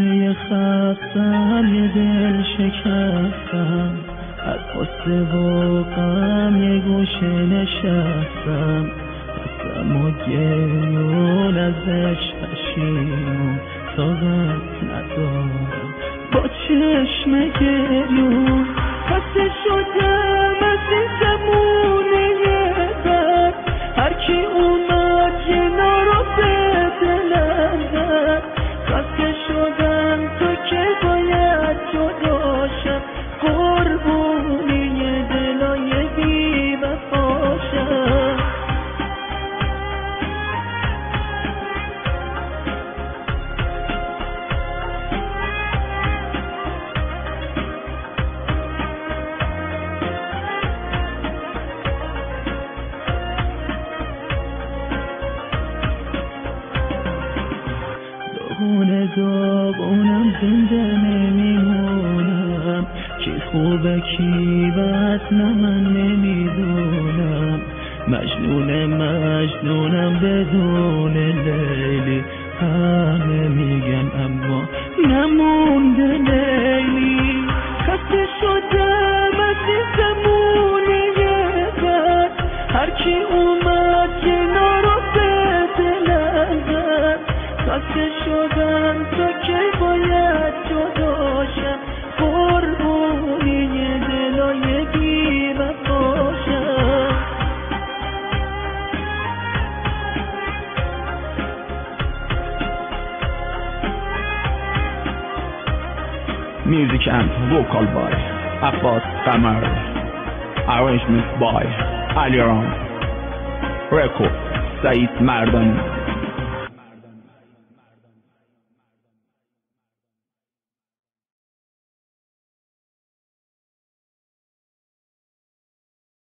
قصه خستم یه دل شکستم. از قصه و غم یه گوشه نشستم. هستم و گریون ازش پشیمون. طاقت ندارم. با چشم گریون خسته شدم از داغونه داغونم زنده نمیمونم. کی خوبه کی بد نه من نمی‌دونم. مجنون مجنونم بدون Music and vocal by Abbas Kamar. Arrangement by Aliram. Record Said Mardan.